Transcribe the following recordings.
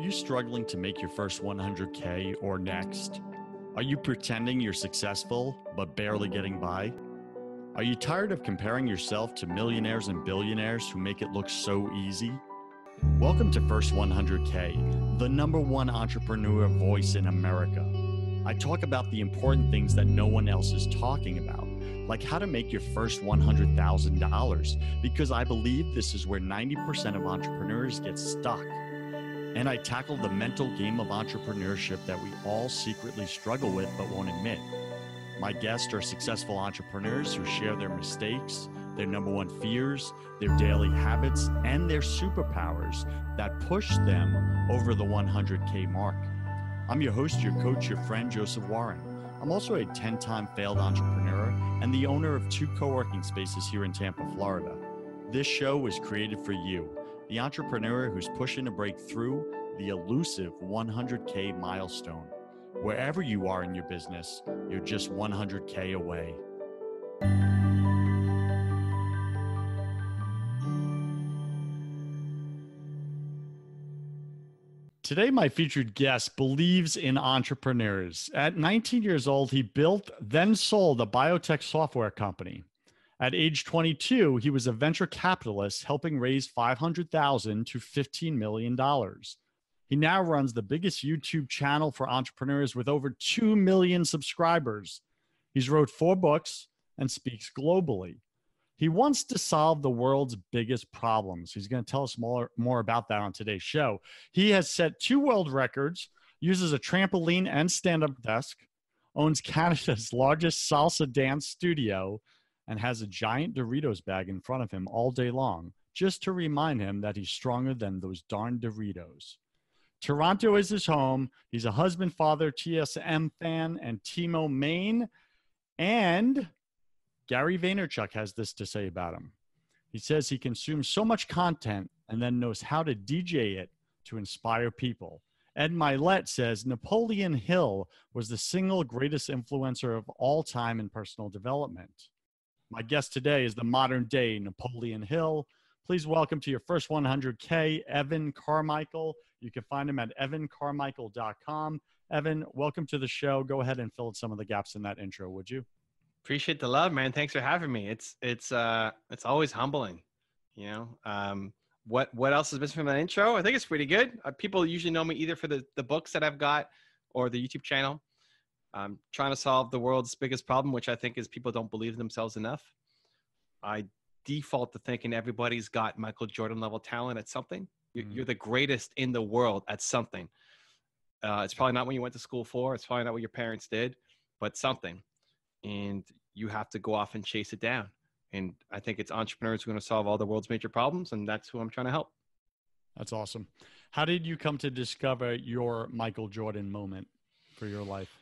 you struggling to make your first 100K or next? Are you pretending you're successful but barely getting by? Are you tired of comparing yourself to millionaires and billionaires who make it look so easy? Welcome to First 100K, the number one entrepreneur voice in America. I talk about the important things that no one else is talking about, like how to make your first $100,000, because I believe this is where 90% of entrepreneurs get stuck. And I tackle the mental game of entrepreneurship that we all secretly struggle with but won't admit. My guests are successful entrepreneurs who share their mistakes, their number one fears, their daily habits, and their superpowers that push them over the 100K mark. I'm your host, your coach, your friend, Joseph Warren. I'm also a 10 time failed entrepreneur and the owner of two co working spaces here in Tampa, Florida. This show was created for you, the entrepreneur who's pushing to break through the elusive 100K milestone. Wherever you are in your business, you're just 100K away. Today, my featured guest believes in entrepreneurs. At 19 years old, he built, then sold a biotech software company. At age 22, he was a venture capitalist helping raise 500,000 to $15 million. He now runs the biggest YouTube channel for entrepreneurs with over 2 million subscribers. He's wrote four books and speaks globally. He wants to solve the world's biggest problems. He's going to tell us more, more about that on today's show. He has set two world records, uses a trampoline and stand up desk, owns Canada's largest salsa dance studio, and has a giant Doritos bag in front of him all day long just to remind him that he's stronger than those darn Doritos. Toronto is his home. He's a husband, father, TSM fan, and Teemo Main. And Gary Vaynerchuk has this to say about him. He says he consumes so much content and then knows how to DJ it to inspire people. Ed Mylett says Napoleon Hill was the single greatest influencer of all time in personal development. My guest today is the modern day Napoleon Hill. Please welcome to your first 100K, Evan Carmichael. You can find him at evancarmichael.com. Evan, welcome to the show. Go ahead and fill in some of the gaps in that intro, would you? Appreciate the love, man. Thanks for having me. It's it's uh it's always humbling, you know. Um, what what else has been from that intro? I think it's pretty good. Uh, people usually know me either for the the books that I've got or the YouTube channel. I'm trying to solve the world's biggest problem, which I think is people don't believe themselves enough. I default to thinking everybody's got Michael Jordan level talent at something. Mm-hmm. You're the greatest in the world at something. Uh, it's probably not what you went to school for. It's probably not what your parents did, but something. And you have to go off and chase it down. And I think it's entrepreneurs who are going to solve all the world's major problems, and that's who I'm trying to help. That's awesome. How did you come to discover your Michael Jordan moment for your life?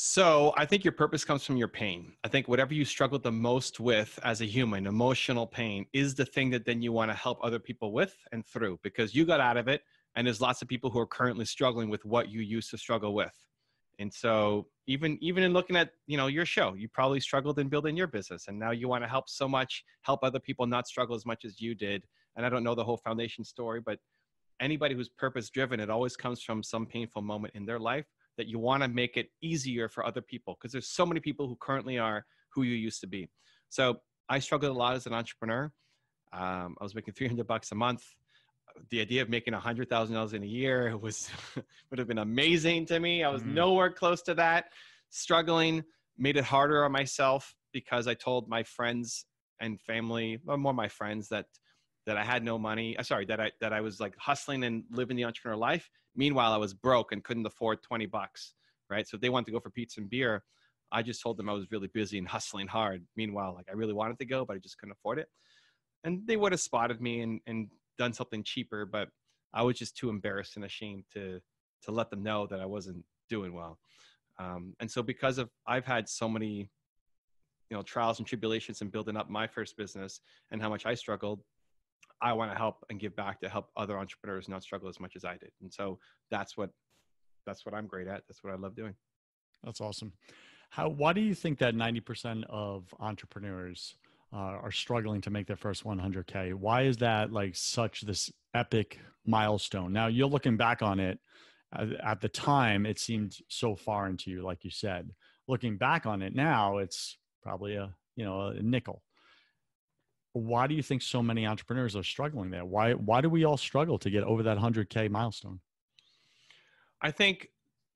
So I think your purpose comes from your pain. I think whatever you struggle the most with as a human, emotional pain, is the thing that then you want to help other people with and through because you got out of it. And there's lots of people who are currently struggling with what you used to struggle with. And so even even in looking at you know your show, you probably struggled in building your business, and now you want to help so much, help other people not struggle as much as you did. And I don't know the whole foundation story, but anybody who's purpose driven, it always comes from some painful moment in their life that you want to make it easier for other people because there's so many people who currently are who you used to be. So I struggled a lot as an entrepreneur. Um, I was making 300 bucks a month. The idea of making $100,000 in a year was would have been amazing to me. I was mm-hmm. nowhere close to that. Struggling made it harder on myself because I told my friends and family, well, more my friends, that that I had no money. Uh, sorry, that I that I was like hustling and living the entrepreneur life. Meanwhile, I was broke and couldn't afford 20 bucks, right? So if they wanted to go for pizza and beer, I just told them I was really busy and hustling hard. Meanwhile, like I really wanted to go, but I just couldn't afford it. And they would have spotted me and, and done something cheaper, but I was just too embarrassed and ashamed to to let them know that I wasn't doing well. Um, and so because of I've had so many you know trials and tribulations in building up my first business and how much I struggled, I want to help and give back to help other entrepreneurs not struggle as much as I did. And so that's what that's what I'm great at. That's what I love doing. That's awesome. How why do you think that 90% of entrepreneurs uh, are struggling to make their first 100k why is that like such this epic milestone now you're looking back on it at, at the time it seemed so foreign to you like you said looking back on it now it's probably a you know a nickel why do you think so many entrepreneurs are struggling there? Why why do we all struggle to get over that 100k milestone? I think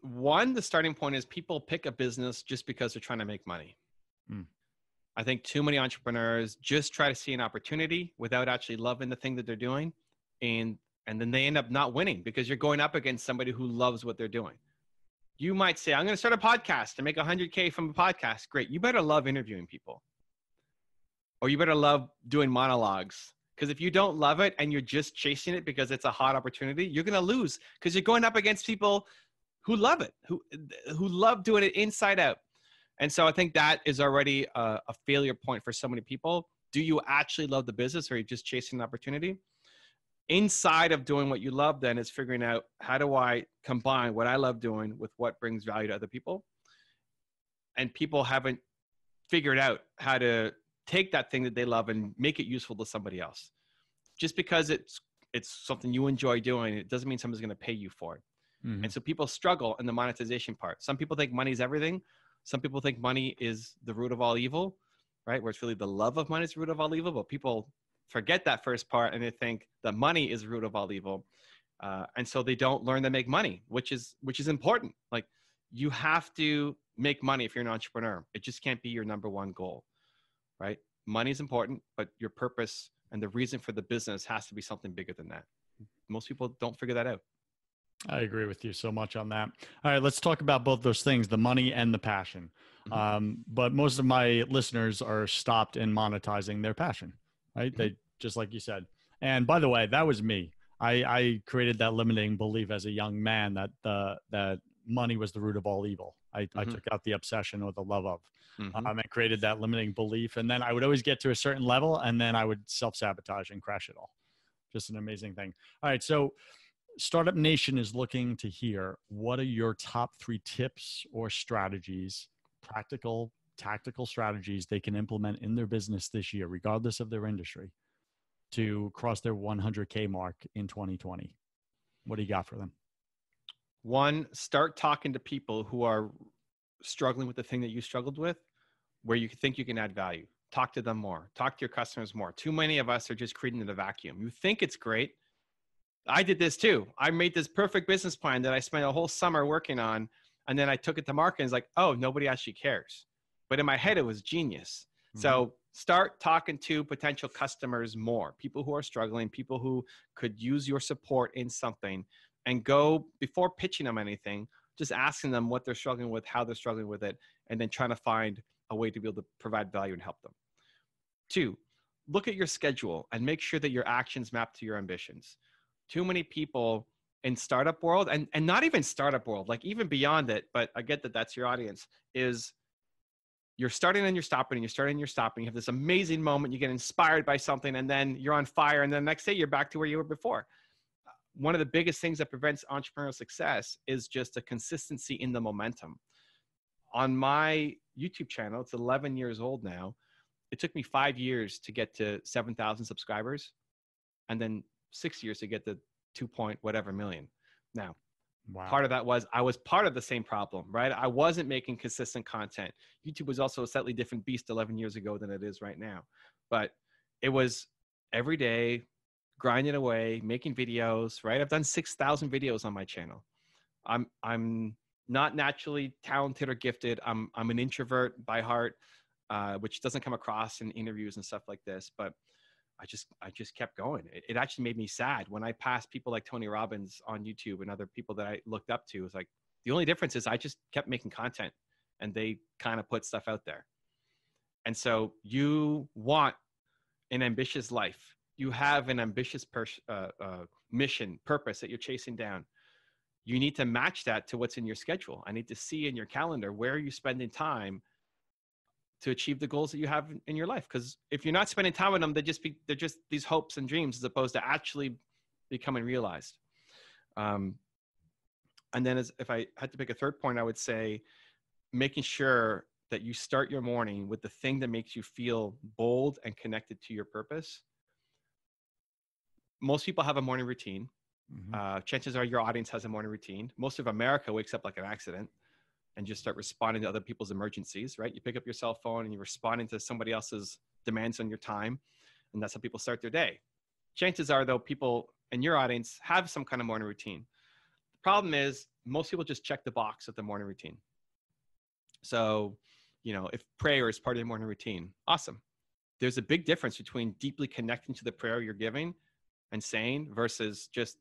one the starting point is people pick a business just because they're trying to make money. Mm. i think too many entrepreneurs just try to see an opportunity without actually loving the thing that they're doing and and then they end up not winning because you're going up against somebody who loves what they're doing. You might say i'm going to start a podcast and make 100k from a podcast. Great you better love interviewing people or you better love doing monologues. Because if you don't love it and you're just chasing it because it's a hot opportunity you're going to lose. Because you're going up against people who love it who who love doing it inside out. And so i think that is already a, a failure point for so many people. Do you actually love the business or are you just chasing an opportunity? Inside of doing what you love then is figuring out how do i combine what i love doing with what brings value to other people? And people haven't figured out how to take that thing that they love and make it useful to somebody else. Just because it's it's something you enjoy doing it doesn't mean someone's going to pay you for it. Mm-hmm. and so people struggle in the monetization part. Some people think money is everything. Some people think money is the root of all evil right? Where it's really the love of money is the root of all evil but people forget that first part and they think that money is the root of all evil. Uh, and so they don't learn to make money which is which is important. Like you have to make money if you're an entrepreneur. It just can't be your number one goal right money is important but your purpose and the reason for the business has to be something bigger than that most people don't figure that out I agree with you so much on that. All right, let's talk about both those things the money and the passion. Mm-hmm. Um, but most of my listeners are stopped in monetizing their passion, right? Mm-hmm. They just like you said. And by the way, that was me. I, I created that limiting belief as a young man that the that money was the root of all evil. I, mm-hmm. I took out the obsession or the love of, mm-hmm. um, and created that limiting belief. And then I would always get to a certain level, and then I would self sabotage and crash it all. Just an amazing thing. All right, so Startup Nation is looking to hear what are your top three tips or strategies, practical, tactical strategies they can implement in their business this year, regardless of their industry, to cross their 100K mark in 2020? What do you got for them? One, start talking to people who are struggling with the thing that you struggled with, where you think you can add value. Talk to them more. Talk to your customers more. Too many of us are just creating the vacuum. You think it's great. I did this too. I made this perfect business plan that I spent a whole summer working on, and then I took it to market and it's like, oh, nobody actually cares. But in my head, it was genius. Mm-hmm. So start talking to potential customers more, people who are struggling, people who could use your support in something, and go before pitching them anything, just asking them what they're struggling with, how they're struggling with it, and then trying to find a way to be able to provide value and help them. Two, look at your schedule and make sure that your actions map to your ambitions. Too many people in startup world and, and not even startup world, like even beyond it, but I get that that's your audience, is you're starting and you're stopping and you're starting and you're stopping. You have this amazing moment, you get inspired by something, and then you're on fire, and then the next day you're back to where you were before one of the biggest things that prevents entrepreneurial success is just a consistency in the momentum. On my YouTube channel, it's 11 years old now. It took me five years to get to 7,000 subscribers and then six years to get to 2 point whatever million. Now, wow. part of that was I was part of the same problem, right? I wasn't making consistent content. YouTube was also a slightly different beast 11 years ago than it is right now. But it was every day, grinding away, making videos, right? I've done 6,000 videos on my channel. I'm, I'm not naturally talented or gifted. I'm, I'm an introvert by heart, uh, which doesn't come across in interviews and stuff like this, but I just, I just kept going. It, it actually made me sad when I passed people like Tony Robbins on YouTube and other people that I looked up to. It was like, the only difference is I just kept making content and they kind of put stuff out there. And so you want an ambitious life you have an ambitious pers- uh, uh, mission, purpose that you're chasing down, you need to match that to what's in your schedule. I need to see in your calendar where are you spending time to achieve the goals that you have in your life. Because if you're not spending time with them, they just be they're just these hopes and dreams as opposed to actually becoming realized. Um, and then, as if I had to pick a third point, I would say making sure that you start your morning with the thing that makes you feel bold and connected to your purpose. Most people have a morning routine. Mm-hmm. Uh, chances are your audience has a morning routine. Most of America wakes up like an accident and just start responding to other people's emergencies, right? You pick up your cell phone and you're responding to somebody else's demands on your time. And that's how people start their day. Chances are, though, people in your audience have some kind of morning routine. The problem is, most people just check the box of the morning routine. So, you know, if prayer is part of your morning routine, awesome. There's a big difference between deeply connecting to the prayer you're giving and saying versus just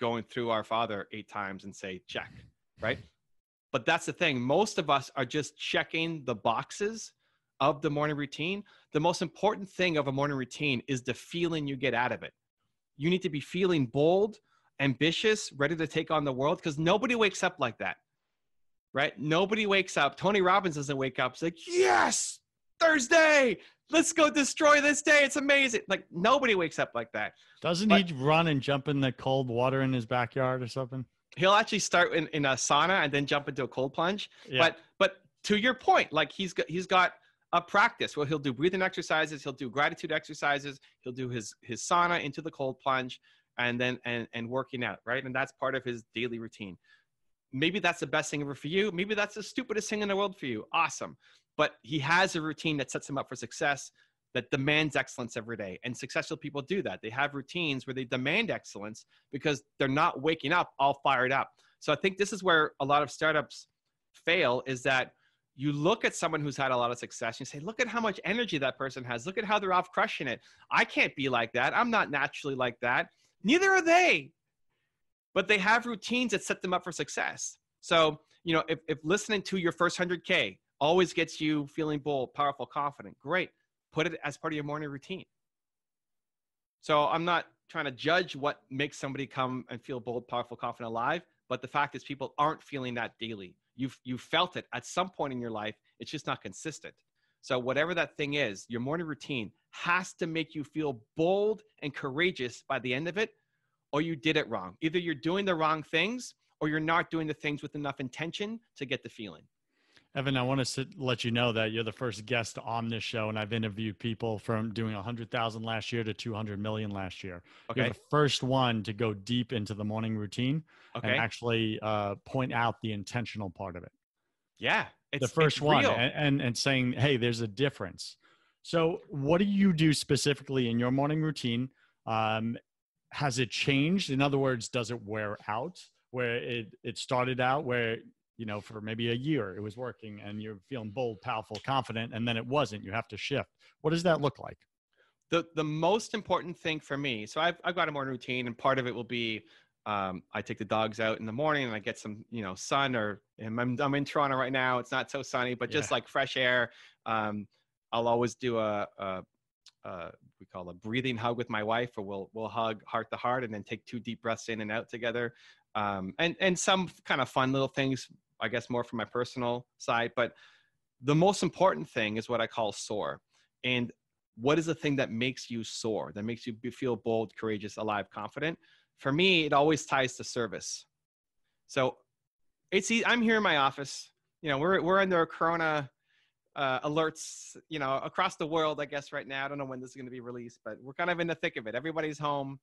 going through our Father eight times and say, check, right? But that's the thing. Most of us are just checking the boxes of the morning routine. The most important thing of a morning routine is the feeling you get out of it. You need to be feeling bold, ambitious, ready to take on the world because nobody wakes up like that, right? Nobody wakes up. Tony Robbins doesn't wake up. It's like, yes, Thursday. Let's go destroy this day. It's amazing. Like nobody wakes up like that. Doesn't but, he run and jump in the cold water in his backyard or something? he'll actually start in, in a sauna and then jump into a cold plunge. Yeah. But but to your point, like he's got he's got a practice where he'll do breathing exercises, he'll do gratitude exercises, he'll do his his sauna into the cold plunge, and then and and working out, right? And that's part of his daily routine. Maybe that's the best thing ever for you. Maybe that's the stupidest thing in the world for you. Awesome. But he has a routine that sets him up for success that demands excellence every day. And successful people do that. They have routines where they demand excellence because they're not waking up all fired up. So I think this is where a lot of startups fail is that you look at someone who's had a lot of success and you say, look at how much energy that person has. Look at how they're off crushing it. I can't be like that. I'm not naturally like that. Neither are they. But they have routines that set them up for success. So, you know, if, if listening to your first 100K always gets you feeling bold, powerful, confident, great put it as part of your morning routine. So I'm not trying to judge what makes somebody come and feel bold, powerful, confident, alive. But the fact is, people aren't feeling that daily. You've you felt it at some point in your life. It's just not consistent. So whatever that thing is, your morning routine has to make you feel bold and courageous by the end of it, or you did it wrong. Either you're doing the wrong things, or you're not doing the things with enough intention to get the feeling. Evan, I want to sit, let you know that you're the first guest on this show, and I've interviewed people from doing 100,000 last year to 200 million last year. Okay. You're the first one to go deep into the morning routine okay. and actually uh, point out the intentional part of it. Yeah. It's the first one and, and, and saying, hey, there's a difference. So, what do you do specifically in your morning routine? Um, has it changed? In other words, does it wear out? Where it, it started out, where you know, for maybe a year it was working and you're feeling bold, powerful, confident, and then it wasn't. You have to shift. What does that look like? The, the most important thing for me, so I've, I've got a morning routine, and part of it will be um, I take the dogs out in the morning and I get some, you know, sun or I'm, I'm in Toronto right now. It's not so sunny, but just yeah. like fresh air. Um, I'll always do a, a, a, we call a breathing hug with my wife, or we'll we'll hug heart to heart and then take two deep breaths in and out together. Um, and and some kind of fun little things I guess more from my personal side. But the most important thing is what I call soar. And what is the thing that makes you soar, that makes you feel bold, courageous, alive, confident? For me, it always ties to service. So it's I'm here in my office. You know, we're we're under a Corona uh, alerts. You know, across the world, I guess right now. I don't know when this is going to be released, but we're kind of in the thick of it. Everybody's home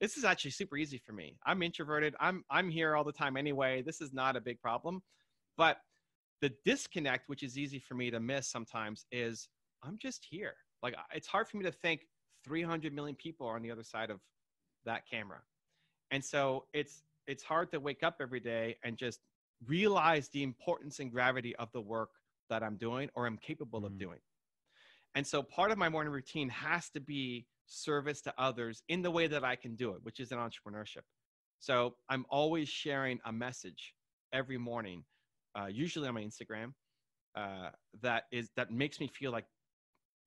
this is actually super easy for me. I'm introverted. I'm I'm here all the time anyway. This is not a big problem. But the disconnect, which is easy for me to miss sometimes, is I'm just here. Like it's hard for me to think 300 million people are on the other side of that camera. And so it's it's hard to wake up every day and just realize the importance and gravity of the work that I'm doing or I'm capable mm. of doing. And so part of my morning routine has to be service to others in the way that I can do it, which is in entrepreneurship. So I'm always sharing a message every morning, uh, usually on my Instagram, uh, that is that makes me feel like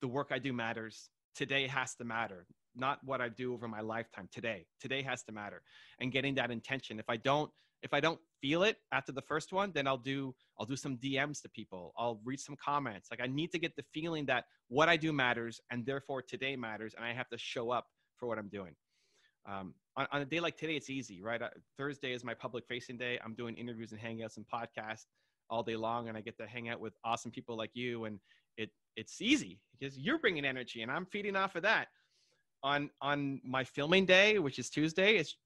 the work I do matters. Today has to matter, not what I do over my lifetime. Today, today has to matter, and getting that intention. If I don't if I don't feel it after the first one, then I'll do I'll do some DMs to people. I'll read some comments. Like I need to get the feeling that what I do matters and therefore today matters, and I have to show up for what I'm doing. Um, on, on, a day like today, it's easy, right? Uh, Thursday is my public facing day. I'm doing interviews and hangouts and podcasts. all day long and I get to hang out with awesome people like you and it it's easy because you're bringing energy and I'm feeding off of that. On on my filming day, which is Tuesday, it's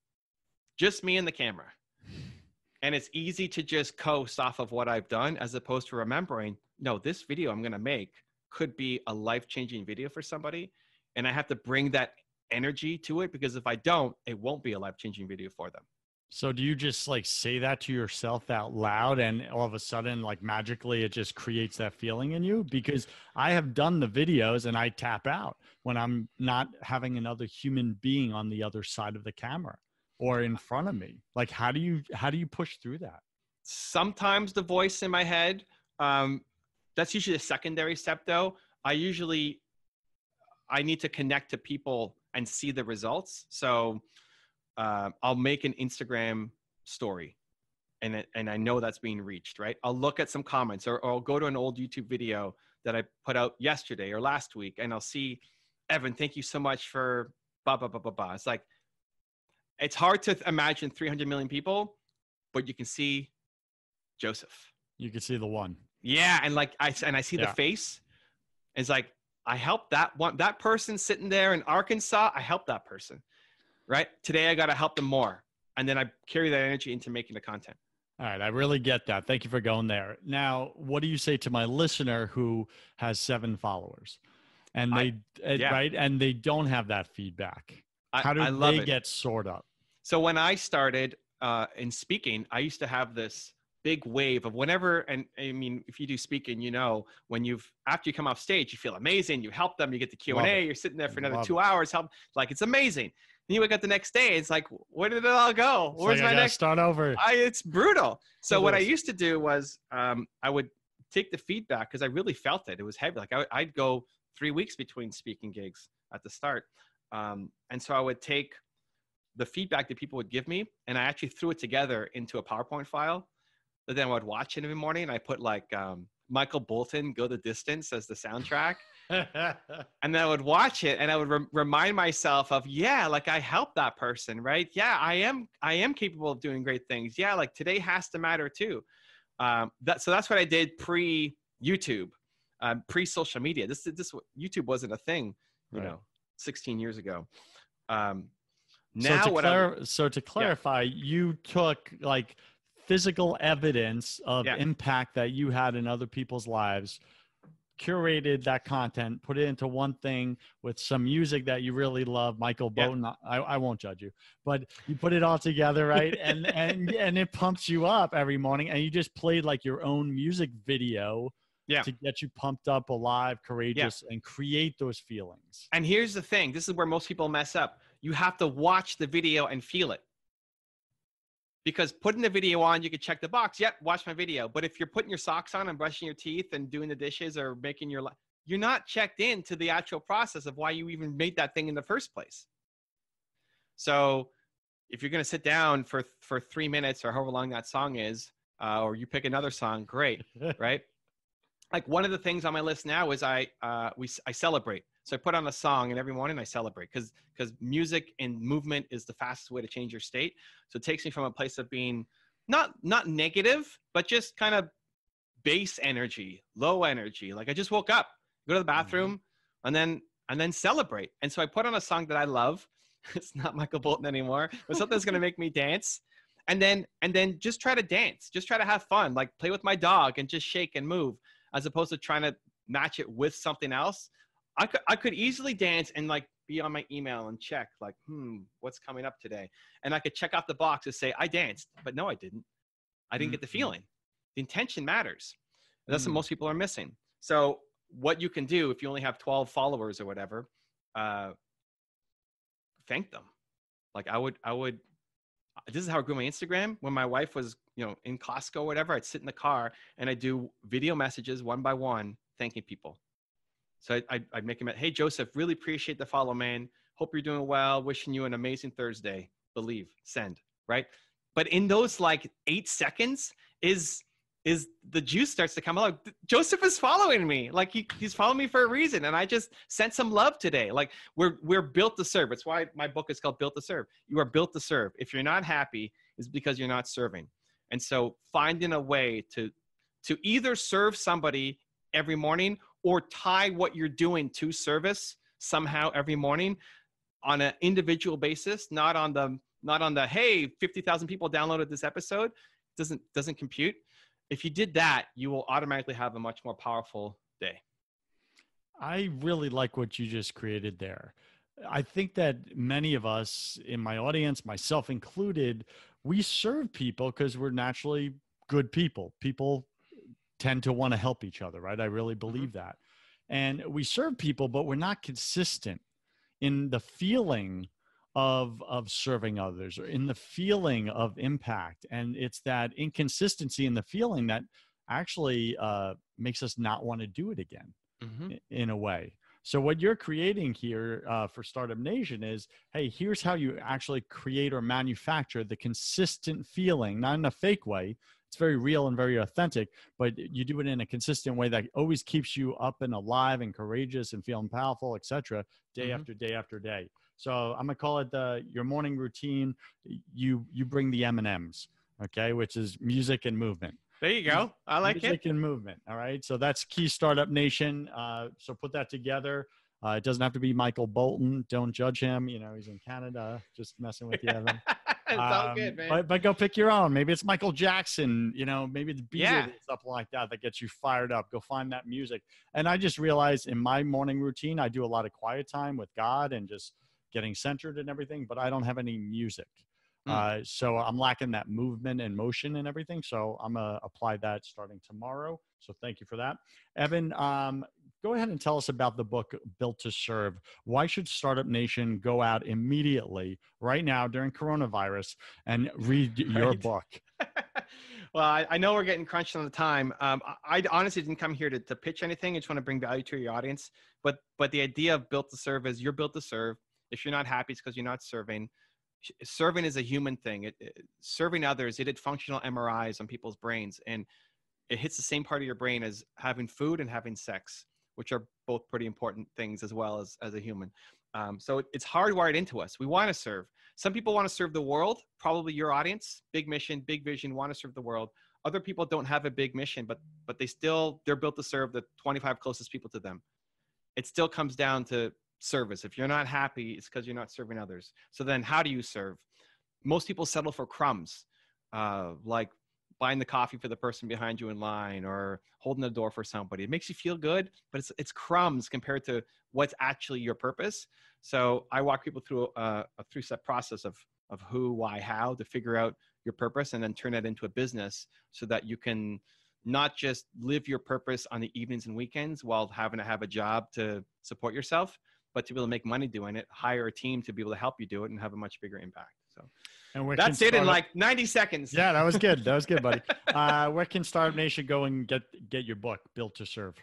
just me and the camera. And it's easy to just coast off of what I've done as opposed to remembering, no, this video I'm going to make could be a life-changing video for somebody and I have to bring that energy to it because if I don't, it won't be a life-changing video for them. So do you just like say that to yourself out loud and all of a sudden like magically it just creates that feeling in you? Because I have done the videos and I tap out when I'm not having another human being on the other side of the camera or in front of me. Like how do you how do you push through that? Sometimes the voice in my head um that's usually a secondary step though. I usually I need to connect to people and see the results. So uh, I'll make an Instagram story and, it, and I know that's being reached, right? I'll look at some comments or, or I'll go to an old YouTube video that I put out yesterday or last week and I'll see, Evan, thank you so much for blah, blah, blah, blah, blah. It's like, it's hard to imagine 300 million people, but you can see Joseph. You can see the one. Yeah. And like, I, and I see yeah. the face. It's like, I helped that one, that person sitting there in Arkansas. I helped that person right? Today I got to help them more. And then I carry that energy into making the content. All right, I really get that. Thank you for going there. Now, what do you say to my listener who has seven followers, and they I, yeah. right, and they don't have that feedback? How do they it. get sort up? So when I started uh, in speaking, I used to have this big wave of whenever, and I mean, if you do speaking, you know, when you've after you come off stage, you feel amazing. You help them, you get the Q and A. You're sitting there for another Love two it. hours, help like it's amazing you wake up the next day, it's like, where did it all go? Where's like my next? Start over. I, it's brutal. So it what is. I used to do was um, I would take the feedback because I really felt it. It was heavy. Like I, would go three weeks between speaking gigs at the start, um, and so I would take the feedback that people would give me, and I actually threw it together into a PowerPoint file. that then I would watch it every morning. And I put like um, Michael Bolton, "Go the Distance" as the soundtrack. and then I would watch it and I would re- remind myself of, yeah, like I helped that person, right? Yeah, I am, I am capable of doing great things. Yeah, like today has to matter too. Um, that, so that's what I did pre YouTube, um, pre social media. This, this YouTube wasn't a thing, you right. know, 16 years ago. Um, now, so to, clar- so to clarify, yeah. you took like physical evidence of yeah. impact that you had in other people's lives curated that content, put it into one thing with some music that you really love, Michael Bolton. Yeah. I, I won't judge you, but you put it all together, right? and and and it pumps you up every morning. And you just played like your own music video yeah. to get you pumped up, alive, courageous, and create those feelings. And here's the thing: this is where most people mess up. You have to watch the video and feel it because putting the video on, you can check the box. Yep, watch my video. But if you're putting your socks on and brushing your teeth and doing the dishes or making your life, you're not checked in to the actual process of why you even made that thing in the first place. So if you're going to sit down for for three minutes or however long that song is, uh, or you pick another song, great, right? Like one of the things on my list now is I uh, we I celebrate. So I put on a song and every morning I celebrate because because music and movement is the fastest way to change your state. So it takes me from a place of being not not negative, but just kind of base energy, low energy. Like I just woke up, go to the mm-hmm. bathroom, mm-hmm. and then and then celebrate. And so I put on a song that I love. it's not Michael Bolton anymore, but something that's gonna make me dance. And then and then just try to dance, just try to have fun, like play with my dog and just shake and move, as opposed to trying to match it with something else I could I could easily dance and like be on my email and check like hmm what's coming up today and I could check off the box and say I danced but no I didn't I didn't mm-hmm. get the mm-hmm. feeling the intention matters and that's mm-hmm. what mm. most people are missing so what you can do if you only have 12 followers or whatever uh, thank them like I would I would this is how I grew my Instagram. When my wife was, you know, in Costco or whatever, I'd sit in the car and I do video messages one by one, thanking people. So I, I, make him, at, hey, Joseph, really appreciate the follow, man. Hope you're doing well. Wishing you an amazing Thursday. Believe, send, right? But in those like eight seconds is is the juice starts to come out. Joseph is following me. Like he, he's following me for a reason. And I just sent some love today. Like we're we're built to serve. It's why my book is called Built to Serve. You are built to serve. If you're not happy, it's because you're not serving. And so finding a way to to either serve somebody every morning or tie what you're doing to service somehow every morning on an individual basis, not on the not on the hey 50,000 people downloaded this episode doesn't doesn't compute. If you did that, you will automatically have a much more powerful day. I really like what you just created there. I think that many of us in my audience, myself included, we serve people because we're naturally good people. People tend to want to help each other, right? I really Mm-hmm. believe that. And we serve people, but we're not consistent in the feeling of of serving others or in the feeling of impact. And it's that inconsistency in the feeling that actually uh, makes us not want to do it again Mhm. in a way. So what you're creating here uh, for Startup Nation is, hey, here's how you actually create or manufacture the consistent feeling, not in a fake way. It's very real and very authentic, but you do it in a consistent way that always keeps you up and alive and courageous and feeling powerful, etc. Day Mhm. after day after day. So I'm gonna call it the your morning routine. You you bring the M and M's, okay, which is music and movement There you go. I like it. music and movement. All right. So that's Key Startup Nation. Uh, so put that together. Uh, it doesn't have to be Michael Bolton. Don't judge him. You know, he's in Canada. Just messing with you, Evan. all Um, good, man. But, but go pick your own. Maybe it's Michael Jackson. You know, maybe it's Beatles, Yeah. something like that that gets you fired up. Go find that music. And I just realized in my morning routine, I do a lot of quiet time with God and just getting centered and everything, but I don't have any music. Mm. Uh, so I'm lacking that movement and motion and everything. So I'm gonna apply that starting tomorrow. So thank you for that, Evan. Um, go ahead and tell us about the book Built to Serve. Why should Startup Nation go out immediately right now during coronavirus and read your Right. book? well, I, I know we're getting crunched on the time. Um, I, I honestly didn't come here to, to pitch anything. I just want to bring value to your audience. But but the idea of built to serve is you're built to serve. If you're not happy, it's because you're not serving. Serving is a human thing. It, it- serving others, it did functional MRIs on people's brains, and it hits the same part of your brain as having food and having sex, which are both pretty important things as well as as a human. Um, so it, it's hardwired into us. We want to serve. Some people want to serve the world, probably your audience, big mission, big vision, want to serve the world. Other people don't have a big mission, but but they still they're built to serve the 25 closest people to them. It still comes down to service. If you're not happy, it's because you're not serving others. So then, how do you serve? Most people settle for crumbs, uh, like buying the coffee for the person behind you in line or holding the door for somebody. It makes you feel good, but it's it's crumbs compared to what's actually your purpose. So I walk people through a, a three-step process of of who, why, how to figure out your purpose and then turn that into a business so that you can not just live your purpose on the evenings and weekends while having to have a job to support yourself, but to be able to make money doing it, hire a team to be able to help you do it and have a much bigger impact. So And where that's it in like 90 seconds. Yeah, that was good. That was good, buddy. Uh, where can Startup Nation go and get get your book, Built to Serve?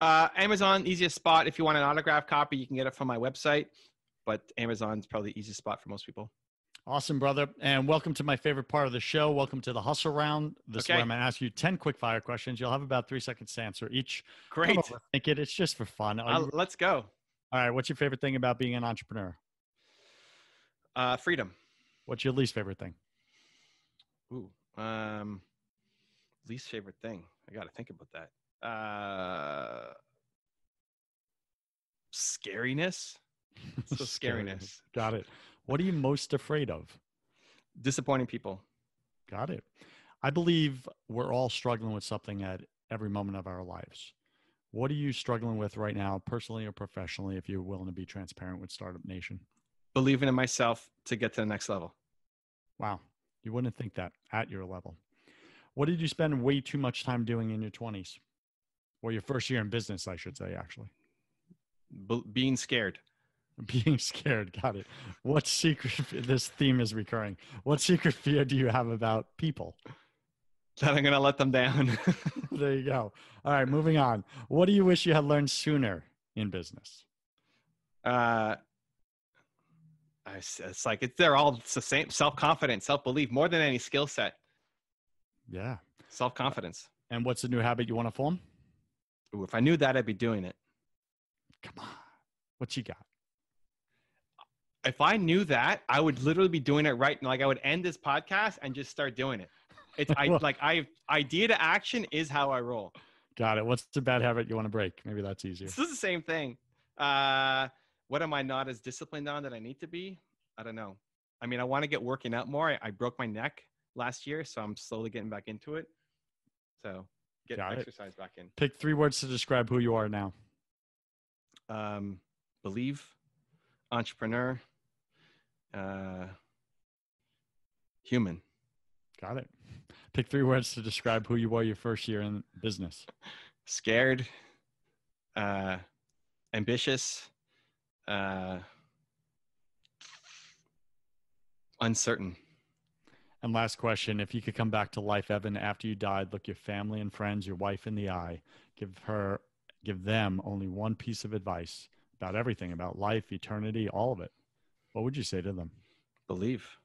Uh, Amazon, easiest spot. If you want an autograph copy, you can get it from my website, but Amazon's probably the easiest spot for most people. Awesome, brother. And welcome to my favorite part of the show. Welcome to the hustle round. This is where I'm going to ask you 10 quick fire questions. You'll have about three seconds to answer each. Great. Overthink it. It's just for fun. You- let's go. all right. What's your favorite thing about being an entrepreneur? Uh, freedom. What's your least favorite thing? Ooh. Um, least favorite thing. I got to think about that. Uh, scariness. So scariness. Got it. What are you most afraid of? Disappointing people. Got it. I believe we're all struggling with something at every moment of our lives. What are you struggling with right now, personally or professionally, if you're willing to be transparent with Startup Nation? Believing in myself to get to the next level. Wow. You wouldn't think that at your level. What did you spend way too much time doing in your 20s? Or your first year in business, I should say, actually. Be- being scared. Being scared. Got it. What secret, this theme is recurring. What secret fear do you have about people? That I'm gonna let them down. There you go. All right, moving on. What do you wish you had learned sooner in business? uh, It's like it's they're all it's the same self confidence, self belief, more than any skill set. Yeah. Self confidence. And what's the new habit you want to form? Ooh, if I knew that, I'd be doing it. Come on. What you got? If I knew that, I would literally be doing it right. Like I would end this podcast and just start doing it. It's I like I idea to action is how I roll. Got it. What's the bad habit you want to break? Maybe that's easier. This is the same thing. Uh, what am I not as disciplined on that I need to be? I don't know. I mean, I want to get working out more. I, I broke my neck last year, so I'm slowly getting back into it. So get Got it. exercise back in. Pick three words to describe who you are now. Um, believe, entrepreneur, uh, human. Got it. Pick three words to describe who you were your first year in business. scared, uh, ambitious, uh, uncertain. And last question if you could come back to life, Evan, after you died, look your family and friends, your wife in the eye, give her, give them only one piece of advice about everything, about life, eternity, all of it. What would you say to them? Believe.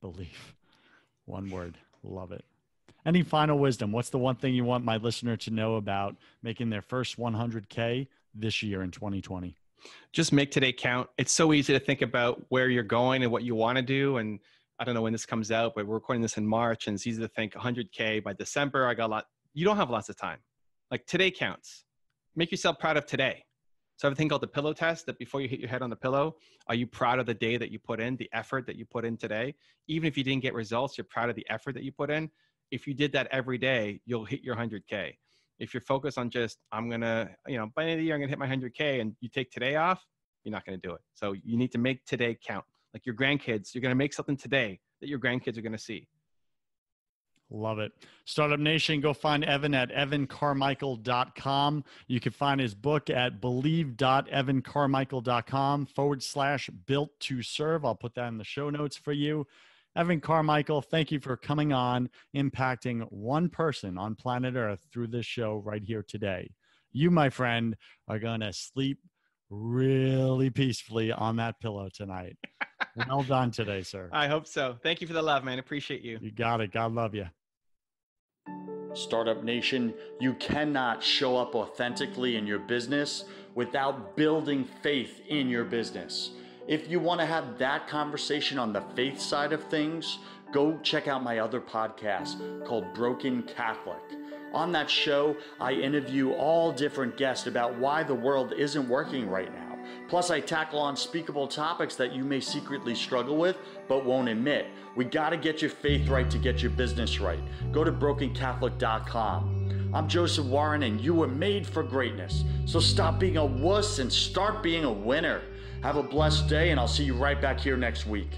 Belief. One word. Love it. Any final wisdom? What's the one thing you want my listener to know about making their first 100K this year in 2020? Just make today count. It's so easy to think about where you're going and what you want to do. And I don't know when this comes out, but we're recording this in March and it's easy to think 100K by December. I got a lot. You don't have lots of time. Like today counts. Make yourself proud of today. So I have a thing called the pillow test that before you hit your head on the pillow, are you proud of the day that you put in, the effort that you put in today? Even if you didn't get results, you're proud of the effort that you put in. If you did that every day, you'll hit your 100K. If you're focused on just, I'm going to, you know, by the end of the year, I'm going to hit my 100K and you take today off, you're not going to do it. So you need to make today count. Like your grandkids, you're going to make something today that your grandkids are going to see. Love it. Startup Nation, go find Evan at evancarmichael.com. You can find his book at believe.evancarmichael.com forward slash built to serve. I'll put that in the show notes for you. Evan Carmichael, thank you for coming on, impacting one person on planet Earth through this show right here today. You, my friend, are going to sleep really peacefully on that pillow tonight. well done today, sir. I hope so. Thank you for the love, man. Appreciate you. You got it. God love you. Startup Nation, you cannot show up authentically in your business without building faith in your business. If you want to have that conversation on the faith side of things, go check out my other podcast called Broken Catholic. On that show, I interview all different guests about why the world isn't working right now. Plus, I tackle unspeakable topics that you may secretly struggle with but won't admit. We got to get your faith right to get your business right. Go to brokencatholic.com. I'm Joseph Warren, and you were made for greatness. So stop being a wuss and start being a winner. Have a blessed day, and I'll see you right back here next week.